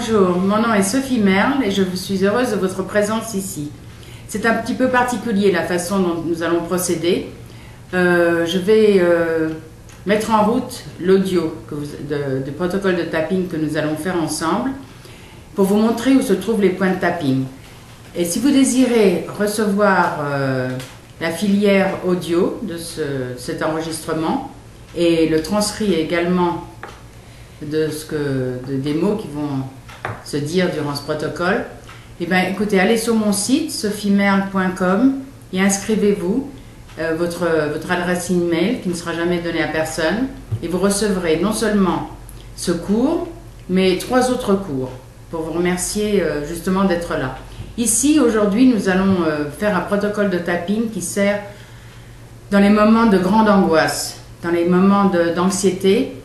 Bonjour, mon nom est Sophie Merle et je suis heureuse de votre présence ici. C'est un petit peu particulier la façon dont nous allons procéder. Euh, je vais euh, mettre en route l'audio du protocole de tapping que nous allons faire ensemble pour vous montrer où se trouvent les points de tapping. Et si vous désirez recevoir euh, la filière audio de cet enregistrement et le transcrit également de ce que, des mots qui vont se dire durant ce protocole, eh bien, écoutez, allez sur mon site sophiemerle.com et inscrivez-vous euh, votre, votre adresse email qui ne sera jamais donnée à personne et vous recevrez non seulement ce cours, mais trois autres cours pour vous remercier euh, justement d'être là. Ici, aujourd'hui, nous allons euh, faire un protocole de tapping qui sert dans les moments de grande angoisse, dans les moments d'anxiété.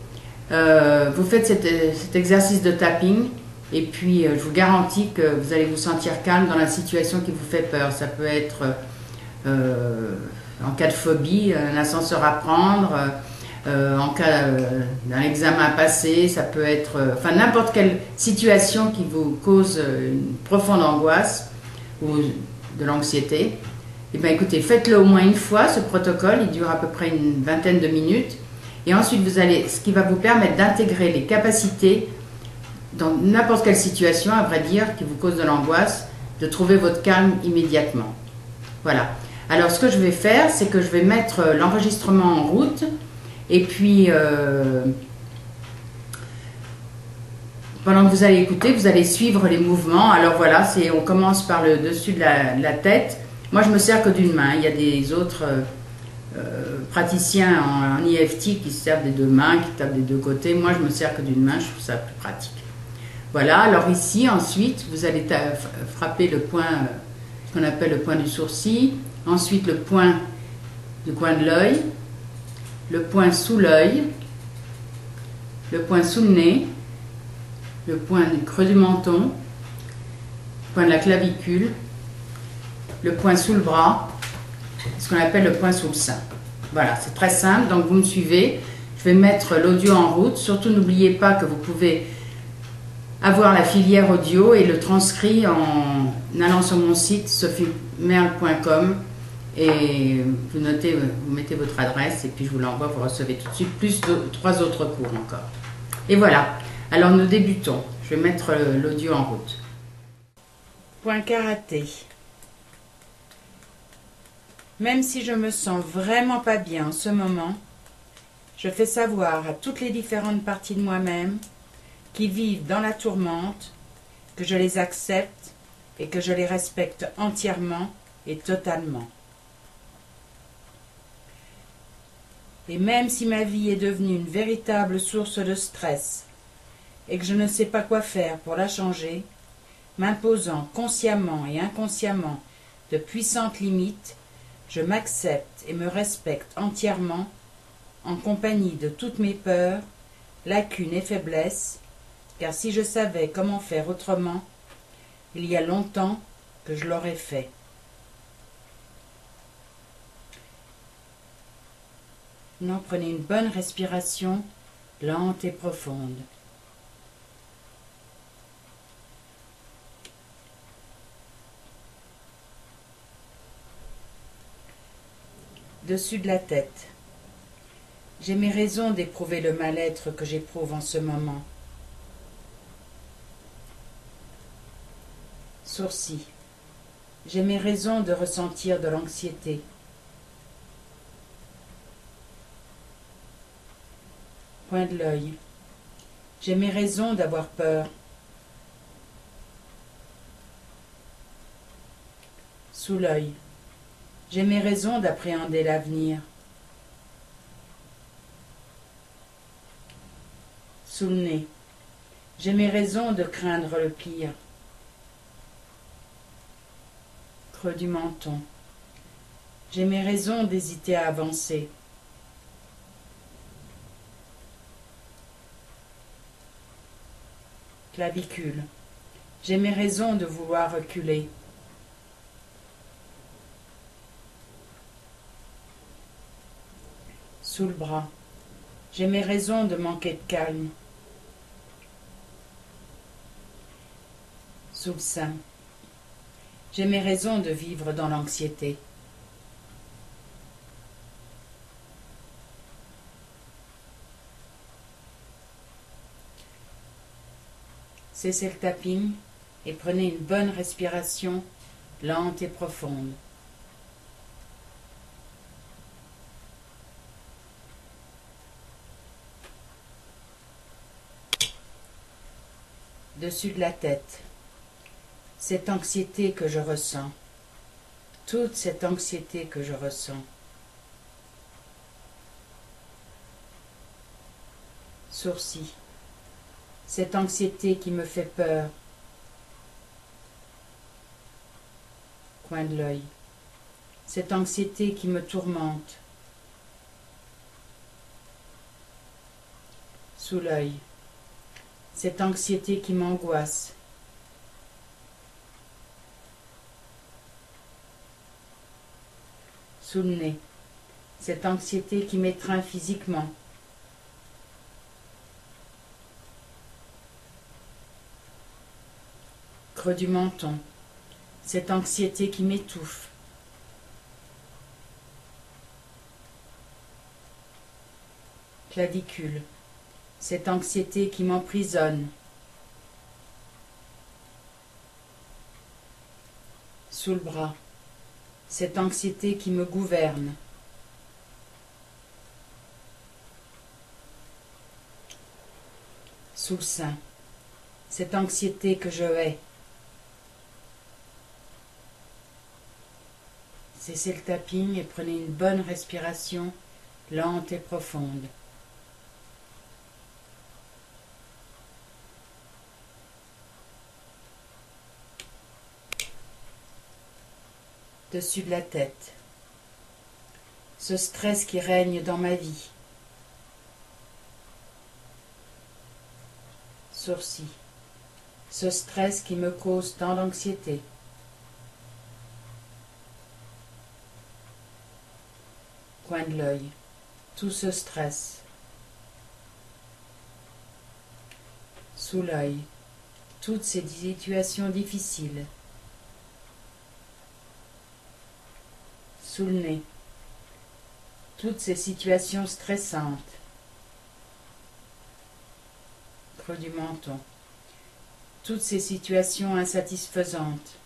Vous faites cet, exercice de tapping et puis je vous garantis que vous allez vous sentir calme dans la situation qui vous fait peur. Ça peut être en cas de phobie, un ascenseur à prendre, euh, en cas euh, d'un examen à passer, ça peut être, euh, enfin n'importe quelle situation qui vous cause une profonde angoisse ou de l'anxiété. Eh bien écoutez, faites-le au moins une fois, ce protocole, il dure à peu près une vingtaine de minutes. Et ensuite, vous allez, ce qui va vous permettre d'intégrer les capacités dans n'importe quelle situation, à vrai dire, qui vous cause de l'angoisse, de trouver votre calme immédiatement. Voilà. Alors, ce que je vais faire, c'est que je vais mettre l'enregistrement en route et puis, euh, pendant que vous allez écouter, vous allez suivre les mouvements. Alors voilà, on commence par le dessus de la, tête. Moi, je me sers que d'une main. Il y a des autres euh, euh, praticiens en, en, IFT qui se servent des deux mains, qui tapent des deux côtés. Moi, je me sers que d'une main. Je trouve ça plus pratique. Voilà, alors ici, ensuite, vous allez frapper le point, ce qu'on appelle le point du sourcil. Ensuite, le point du coin de l'œil le point sous l'œil, le point sous le nez, le point du creux du menton, le point de la clavicule, le point sous le bras, ce qu'on appelle le point sous le sein. Voilà, c'est très simple, donc vous me suivez. Je vais mettre l'audio en route. Surtout, n'oubliez pas que vous pouvez avoir la filière audio et le transcrit en allant sur mon site sophiemerle.com et vous notez, vous mettez votre adresse et puis je vous l'envoie, vous recevez tout de suite plus de trois autres cours encore. Et voilà. Alors nous débutons. Je vais mettre l'audio en route. Point karaté. Même si je me sens vraiment pas bien en ce moment, je fais savoir à toutes les différentes parties de moi-même qui vivent dans la tourmente que je les accepte et que je les respecte entièrement et totalement. Et même si ma vie est devenue une véritable source de stress et que je ne sais pas quoi faire pour la changer, m'imposant consciemment et inconsciemment de puissantes limites, je m'accepte et me respecte entièrement en compagnie de toutes mes peurs, lacunes et faiblesses, car si je savais comment faire autrement, il y a longtemps que je l'aurais fait. Non, prenez une bonne respiration, lente et profonde. Dessus de la tête. J'ai mes raisons d'éprouver le mal-être que j'éprouve en ce moment. Sourcils. J'ai mes raisons de ressentir de l'anxiété. Point de l'œil. J'ai mes raisons d'avoir peur. Sous l'œil. J'ai mes raisons d'appréhender l'avenir. Sous le nez. J'ai mes raisons de craindre le pire. Du menton. J'ai mes raisons d'hésiter à avancer. Clavicule. J'ai mes raisons de vouloir reculer. Sous le bras. J'ai mes raisons de manquer de calme. Sous le sein. J'ai mes raisons de vivre dans l'anxiété. Cessez le tapping et prenez une bonne respiration lente et profonde. Dessus de la tête, cette anxiété que je ressens, toute cette anxiété que je ressens. Sourcils, cette anxiété qui me fait peur, coin de l'œil, cette anxiété qui me tourmente, sous l'œil, cette anxiété qui m'angoisse, le nez, cette anxiété qui m'étreint physiquement, creux du menton, cette anxiété qui m'étouffe. Clavicule, cette anxiété qui m'emprisonne. Sous le bras, cette anxiété qui me gouverne. Sous le sein, cette anxiété que je hais. Cessez le tapping et prenez une bonne respiration lente et profonde. De la tête. Ce stress qui règne dans ma vie. Sourcils. Ce stress qui me cause tant d'anxiété. coin de l'œil, tout ce stress. Sous l'œil, toutes ces situations difficiles. Sous le nez, toutes ces situations stressantes. Creux du menton, toutes ces situations insatisfaisantes.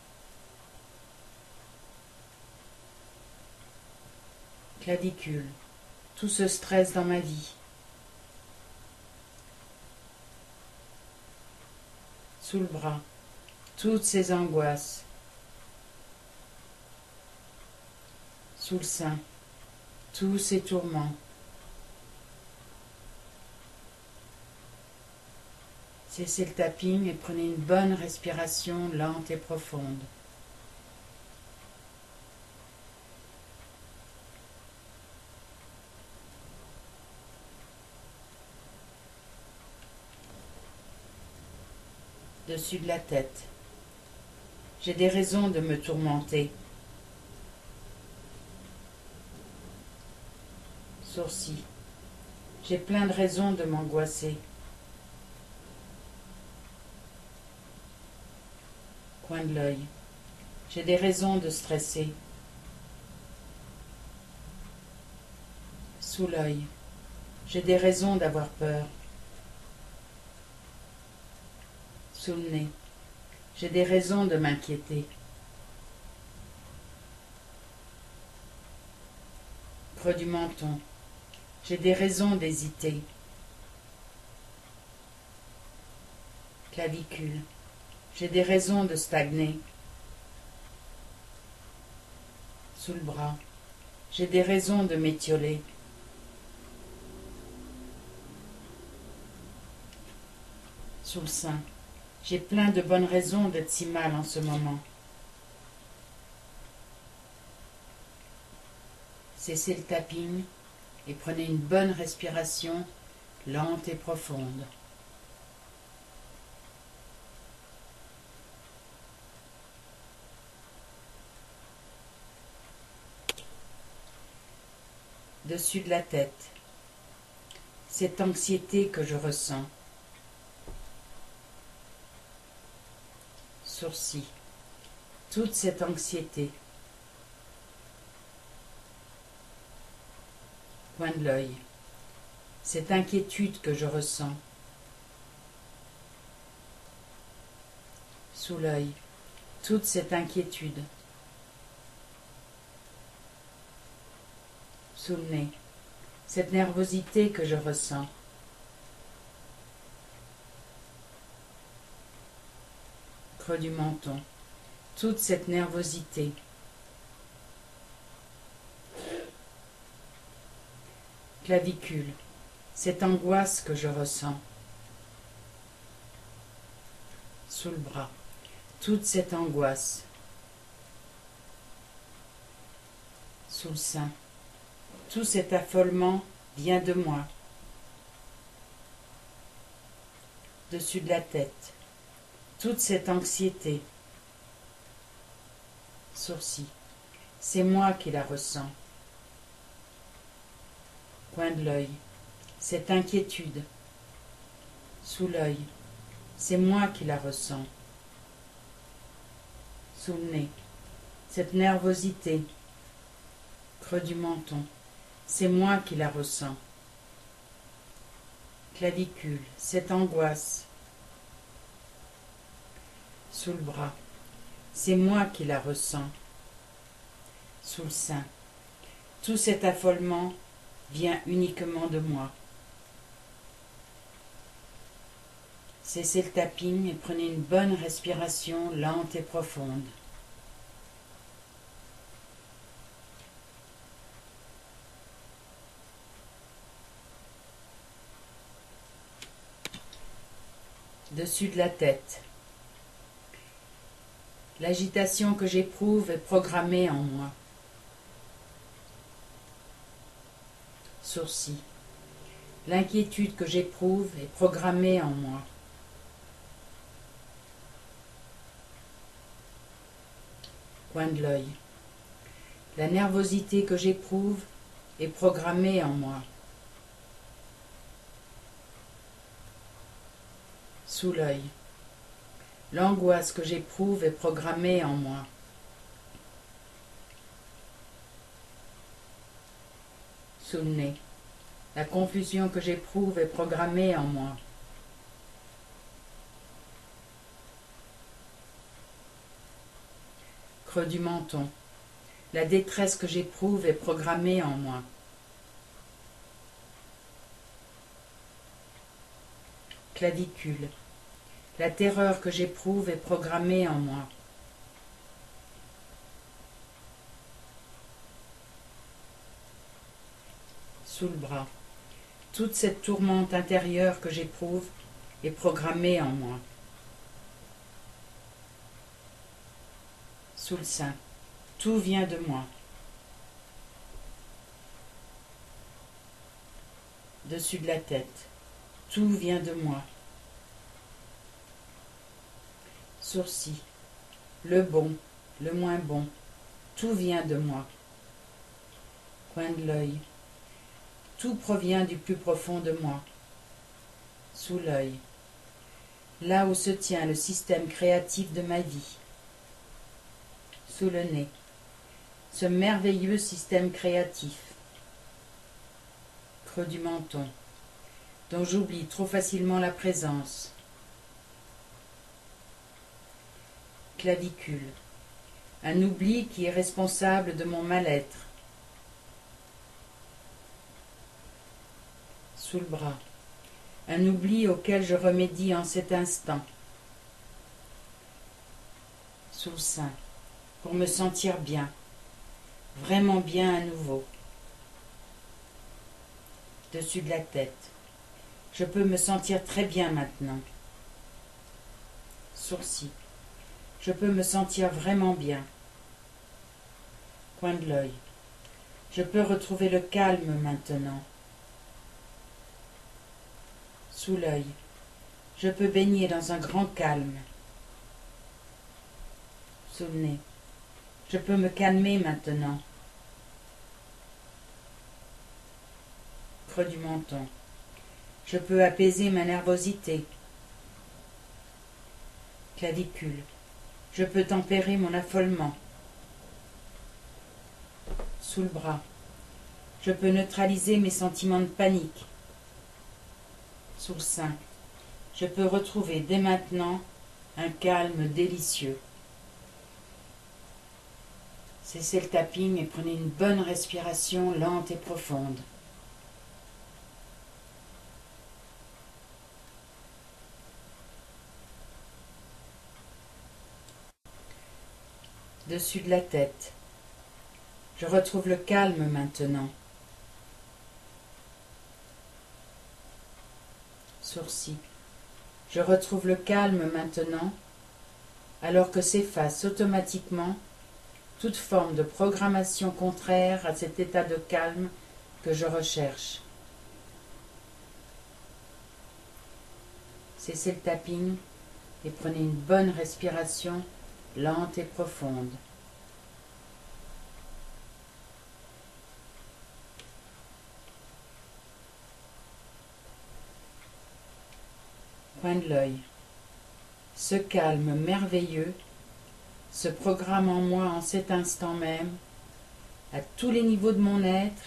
clavicule, tout ce stress dans ma vie. Sous le bras, toutes ces angoisses. Sous le sein, tous ces tourments. Cessez le tapping et prenez une bonne respiration lente et profonde. dessus de la tête. J'ai des raisons de me tourmenter. J'ai plein de raisons de m'angoisser. Coin de l'œil. J'ai des raisons de stresser. Sous l'œil. J'ai des raisons d'avoir peur. sous le nez. J'ai des raisons de m'inquiéter. Creux du menton. J'ai des raisons d'hésiter. Clavicule. J'ai des raisons de stagner. Sous le bras. J'ai des raisons de m'étioler. Sous le sein. J'ai plein de bonnes raisons d'être si mal en ce moment. Cessez le tapping et prenez une bonne respiration lente et profonde. Dessus de la tête, cette anxiété que je ressens. sourcils, toute cette anxiété, coin de l'œil, cette inquiétude que je ressens, sous l'œil, toute cette inquiétude, sous le nez, cette nervosité que je ressens. Creux du menton, toute cette nervosité. Clavicule, cette angoisse que je ressens. Sous le bras, toute cette angoisse. Sous le sein. Tout cet affolement vient de moi. Dessus de la tête. Toute cette anxiété. Sourcils. C'est moi qui la ressens. Coin de l'œil. Cette inquiétude. Sous l'œil. C'est moi qui la ressens. Sous le nez. Cette nervosité. Creux du menton. C'est moi qui la ressens. Clavicule, cette angoisse. Sous le bras, c'est moi qui la ressens. Sous le sein, tout cet affolement vient uniquement de moi. Cessez le tapping et prenez une bonne respiration lente et profonde. dessus de la tête. L'agitation que j'éprouve est programmée en moi. Sourcils. L'inquiétude que j'éprouve est programmée en moi. Coin de l'œil. La nervosité que j'éprouve est programmée en moi. sous l'œil. L'angoisse que j'éprouve est programmée en moi. La confusion que j'éprouve est programmée en moi. Creux du menton. La détresse que j'éprouve est programmée en moi. Clavicule. La terreur que j'éprouve est programmée en moi. Le bras. Toute cette tourmente intérieure que j'éprouve est programmée en moi. Sous le sein. Tout vient de moi. Dessus de la tête. Tout vient de moi. sourcils, le bon, le moins bon, tout vient de moi. Coin de l'œil, tout provient du plus profond de moi. Sous l'œil, là où se tient le système créatif de ma vie. Sous le nez, ce merveilleux système créatif. Creux du menton, dont j'oublie trop facilement la présence clavicule, un oubli qui est responsable de mon mal-être. Sous le bras, un oubli auquel je remédie en cet instant. Sous le sein, pour me sentir bien, vraiment bien à nouveau. Dessus de la tête, je peux me sentir très bien maintenant. Sourcils je peux me sentir vraiment bien. Coin de l'œil. Je peux retrouver le calme maintenant. Sous l'œil. Je peux baigner dans un grand calme. Sous le nez. Je peux me calmer maintenant. Creux du menton. Je peux apaiser ma nervosité. Clavicule. Je peux tempérer mon affolement. Sous le bras. Je peux neutraliser mes sentiments de panique. Sous le sein. Je peux retrouver dès maintenant un calme délicieux. Cessez le tapping et prenez une bonne respiration lente et profonde. Dessus de la tête. Je retrouve le calme maintenant. Je retrouve le calme maintenant, alors que s'efface automatiquement toute forme de programmation contraire à cet état de calme que je recherche. Cessez le tapping et prenez une bonne respiration lente et profonde. Point de l'œil. Ce calme merveilleux se programme en moi en cet instant même, à tous les niveaux de mon être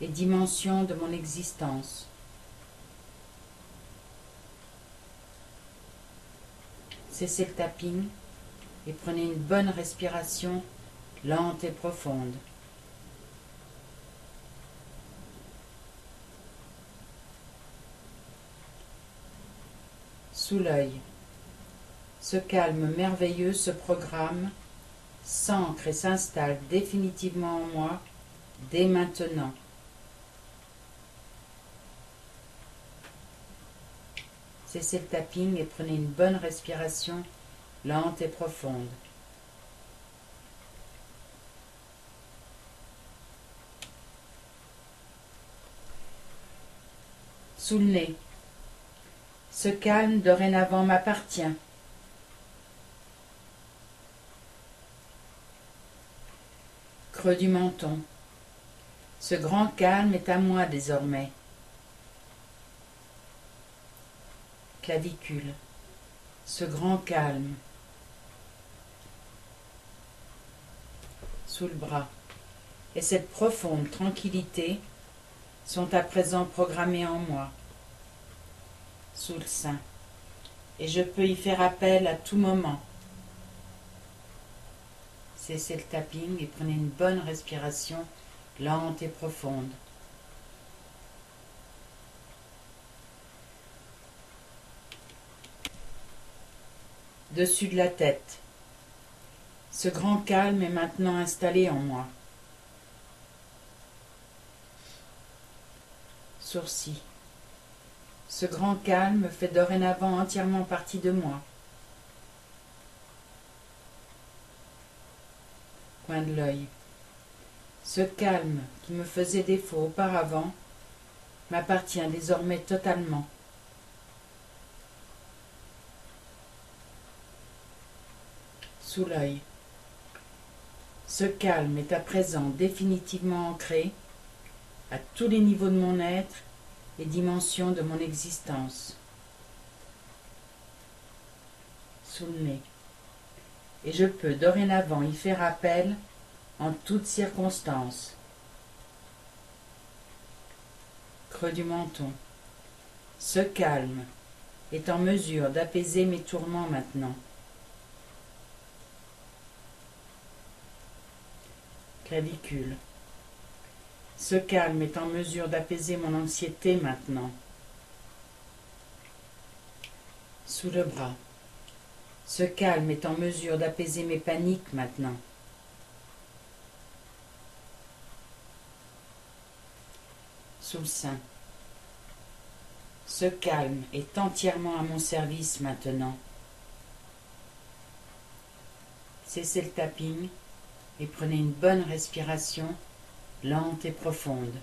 et dimensions de mon existence. Cessez le tapping et prenez une bonne respiration lente et profonde. Sous l'œil. Ce calme merveilleux se programme, s'ancre et s'installe définitivement en moi dès maintenant. Cessez le tapping et prenez une bonne respiration lente et profonde. Sous le nez. Ce calme dorénavant m'appartient. Creux du menton. Ce grand calme est à moi désormais. Clavicule. Ce grand calme. Sous le bras. Et cette profonde tranquillité sont à présent programmées en moi. Sous le sein. Et je peux y faire appel à tout moment. Cessez le tapping et prenez une bonne respiration lente et profonde. Dessus de la tête. Ce grand calme est maintenant installé en moi. Sourcils. Ce grand calme fait dorénavant entièrement partie de moi. de l'œil. Ce calme qui me faisait défaut auparavant m'appartient désormais totalement. Sous l'œil. Ce calme est à présent définitivement ancré à tous les niveaux de mon être et dimensions de mon existence. Sous le nez et je peux dorénavant y faire appel en toutes circonstances. Creux du menton. Ce calme est en mesure d'apaiser mes tourments maintenant. Clavicule. Ce calme est en mesure d'apaiser mon anxiété maintenant. Sous le bras. Ce calme est en mesure d'apaiser mes paniques maintenant. Sous le sein. Ce calme est entièrement à mon service maintenant. Cessez le tapping et prenez une bonne respiration lente et profonde.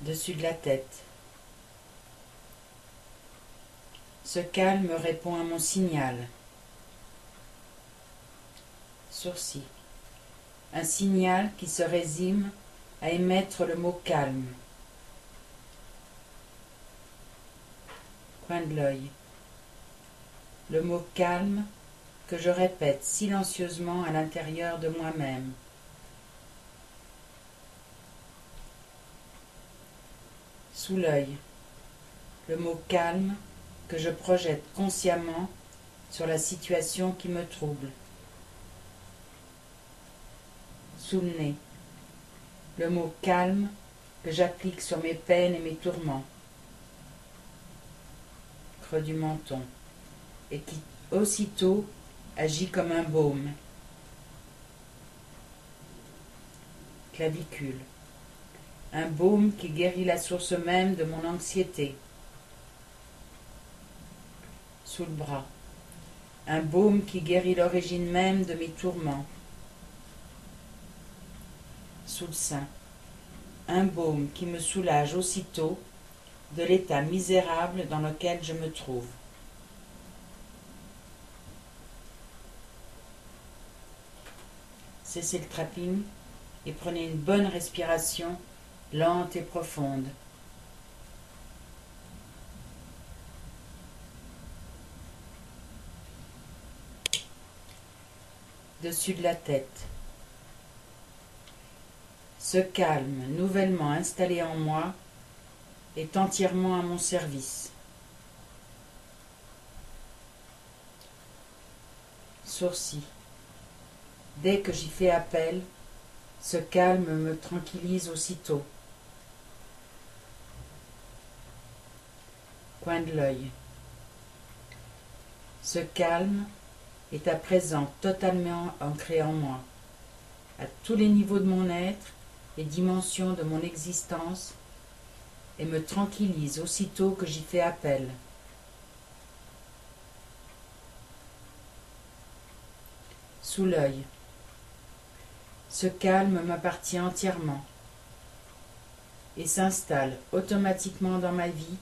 dessus de la tête. Ce calme répond à mon signal. Sourcils. un signal qui se résume à émettre le mot calme. Le mot calme que je répète silencieusement à l'intérieur de moi-même. Sous l'œil. Le mot calme que je projette consciemment sur la situation qui me trouble. Sous le nez. Le mot calme que j'applique sur mes peines et mes tourments. Du menton. Et qui aussitôt agit comme un baume. Clavicule. Un baume qui guérit la source même de mon anxiété. Sous le bras. Un baume qui guérit l'origine même de mes tourments. Sous le sein. Un baume qui me soulage aussitôt de l'état misérable dans lequel je me trouve. Cessez le trapping et prenez une bonne respiration lente et profonde. Dessus de la tête. Ce calme nouvellement installé en moi est entièrement à mon service. Sourcils. Dès que j'y fais appel, ce calme me tranquillise aussitôt. Coin de l'œil. Ce calme est à présent totalement ancré en moi, à tous les niveaux de mon être et dimensions de mon existence, et me tranquillise aussitôt que j'y fais appel. Sous l'œil. Ce calme m'appartient entièrement et s'installe automatiquement dans ma vie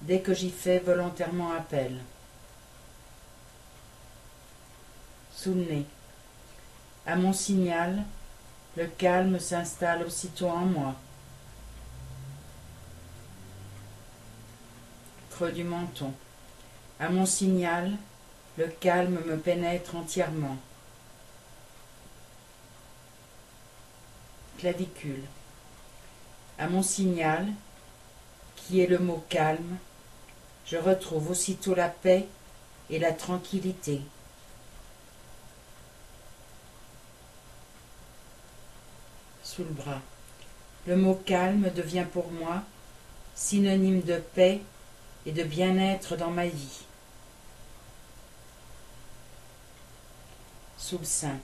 dès que j'y fais volontairement appel. Sous le nez. À mon signal, le calme s'installe aussitôt en moi. Du menton. À mon signal, le calme me pénètre entièrement. clavicule. À mon signal, qui est le mot calme, je retrouve aussitôt la paix et la tranquillité. Sous le bras. Le mot calme devient pour moi synonyme de paix et de bien-être dans ma vie. Sous le sein.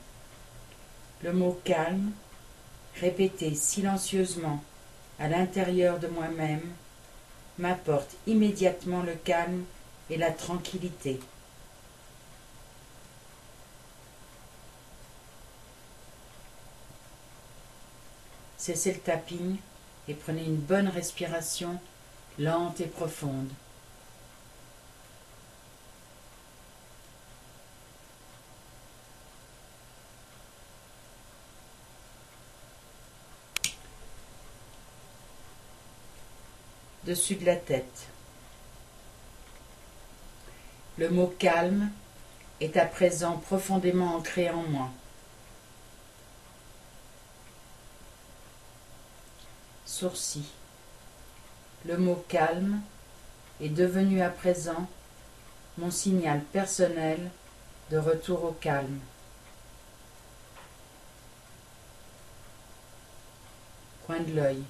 Le mot calme répété silencieusement à l'intérieur de moi-même, m'apporte immédiatement le calme et la tranquillité. Cessez le tapping et prenez une bonne respiration lente et profonde. De la tête. Le mot calme est à présent profondément ancré en moi. Sourcils. Le mot calme est devenu à présent mon signal personnel de retour au calme. Coin de l'œil.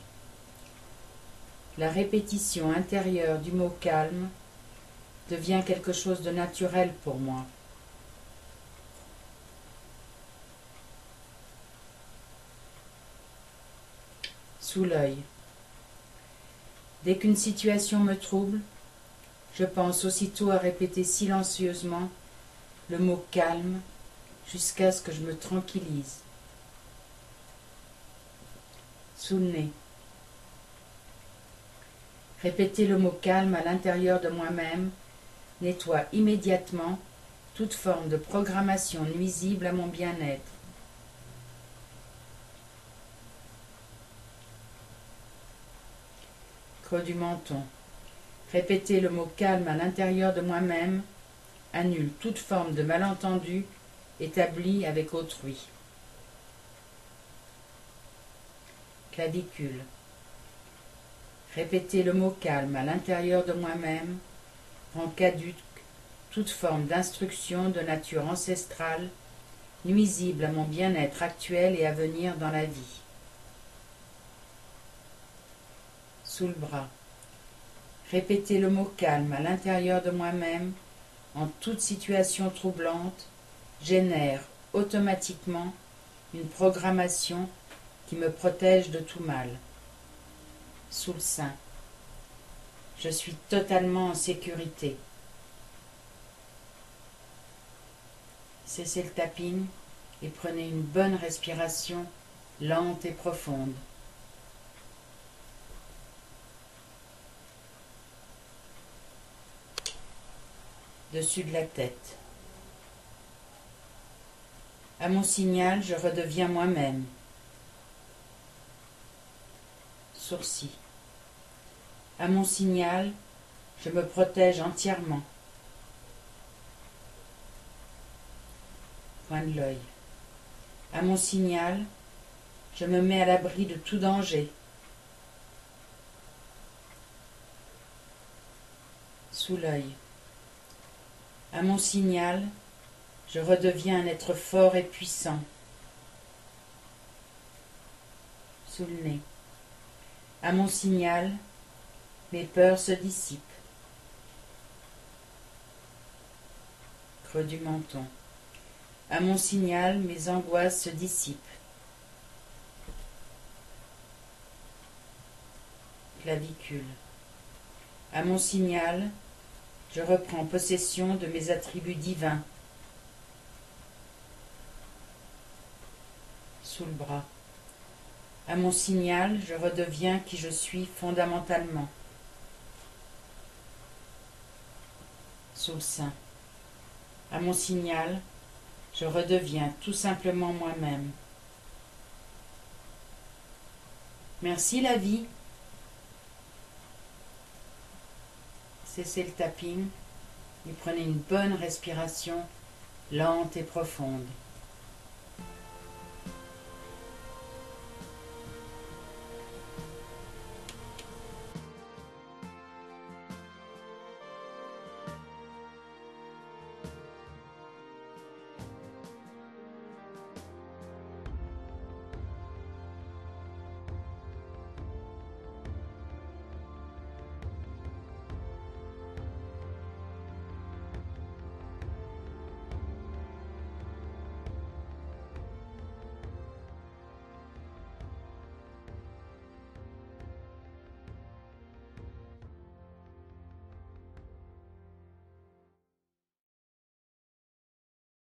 La répétition intérieure du mot calme devient quelque chose de naturel pour moi. Sous l'œil. Dès qu'une situation me trouble, je pense aussitôt à répéter silencieusement le mot calme jusqu'à ce que je me tranquillise. Sous le nez répéter le mot calme à l'intérieur de moi-même nettoie immédiatement toute forme de programmation nuisible à mon bien-être. Creux du menton. Répéter le mot calme à l'intérieur de moi-même annule toute forme de malentendu établi avec autrui. Clavicule. Répéter le mot calme à l'intérieur de moi-même rend caduque toute forme d'instruction de nature ancestrale nuisible à mon bien-être actuel et à venir dans la vie. Sous le bras. Répéter le mot calme à l'intérieur de moi-même en toute situation troublante génère automatiquement une programmation qui me protège de tout mal. Sous le sein. Je suis totalement en sécurité. Cessez le tapping et prenez une bonne respiration lente et profonde. Dessus de la tête. À mon signal, je redeviens moi-même. Sourcils. À mon signal, je me protège entièrement. Coin de l'œil. À mon signal, je me mets à l'abri de tout danger. Sous l'œil. À mon signal, je redeviens un être fort et puissant. Sous le nez. À mon signal, mes peurs se dissipent. Creux du menton. À mon signal, mes angoisses se dissipent. Clavicule. À mon signal, je reprends possession de mes attributs divins. Sous le bras. À mon signal, je redeviens qui je suis fondamentalement. Le sein. À mon signal, je redeviens tout simplement moi-même. Merci la vie. Cessez le tapping et prenez une bonne respiration lente et profonde.